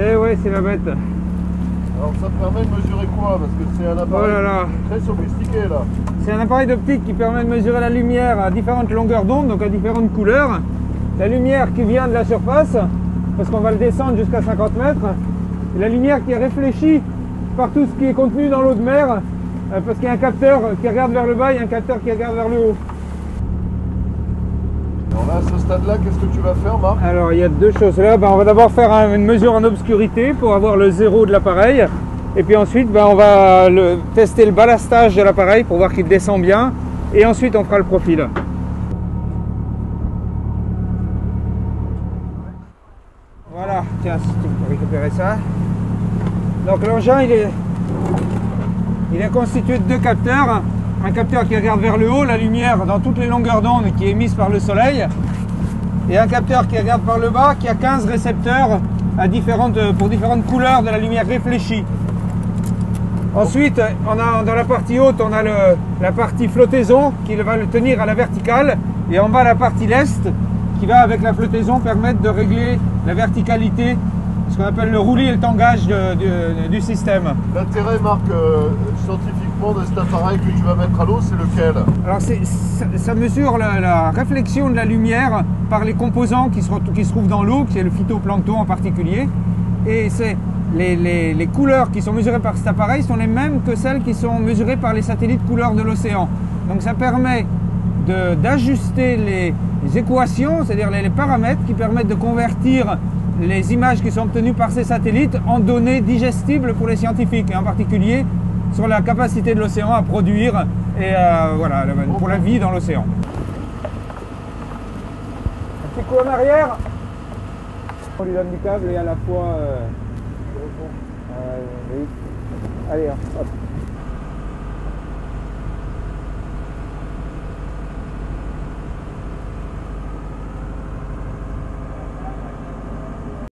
Eh ouais, c'est la bête. Alors ça te permet de mesurer quoi Parce que c'est un Oh appareil là là. très sophistiqué là. C'est un appareil d'optique qui permet de mesurer la lumière à différentes longueurs d'onde, donc à différentes couleurs. La lumière qui vient de la surface, parce qu'on va le descendre jusqu'à 50 mètres, et la lumière qui est réfléchie par tout ce qui est contenu dans l'eau de mer, euh, parce qu'il y a un capteur qui regarde vers le bas et un capteur qui regarde vers le haut. Alors à ce stade-là, qu'est-ce que tu vas faire, Marc Alors il y a deux choses là. Ben, on va d'abord faire un- une mesure en obscurité pour avoir le zéro de l'appareil. Et puis ensuite, ben, on va tester le ballastage de l'appareil pour voir qu'il descend bien. Et ensuite, on fera le profil. Voilà, tiens, si tu peux récupérer ça. Donc l'engin, il est, il est constitué de deux capteurs. Un capteur qui regarde vers le haut, la lumière dans toutes les longueurs d'onde qui est émise par le soleil et un capteur qui regarde par le bas qui a 15 récepteurs à différentes, pour différentes couleurs de la lumière réfléchie. Ensuite, on a, dans la partie haute, on a le- la partie flottaison qui va le tenir à la verticale et en bas la partie lest qui va avec la flottaison permettre de régler la verticalité, ce qu'on appelle le roulis et le tangage du système. L'intérêt, Marc, euh, de cet appareil que tu vas mettre à l'eau, c'est lequel Alors ça, mesure la, réflexion de la lumière par les composants qui se, qui trouvent dans l'eau, qui est le phytoplancton en particulier. Et c'est les, couleurs qui sont mesurées par cet appareil sont les mêmes que celles qui sont mesurées par les satellites couleurs de l'océan. Donc ça permet d'ajuster les, équations, c'est-à-dire les paramètres qui permettent de convertir les images qui sont obtenues par ces satellites en données digestibles pour les scientifiques, et en particulier sur la capacité de l'océan à produire et euh, voilà, pour la vie dans l'océan. Un petit coup en arrière. On lui donne du câble et à la fois. euh, euh. Allez, hop.